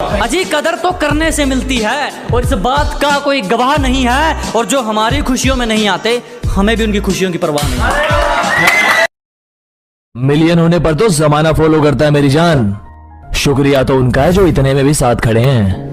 अजी कदर तो करने से मिलती है और इस बात का कोई गवाह नहीं है और जो हमारी खुशियों में नहीं आते, हमें भी उनकी खुशियों की परवाह नहीं मिलियन होने पर तो जमाना फॉलो करता है मेरी जान। शुक्रिया तो उनका है जो इतने में भी साथ खड़े हैं।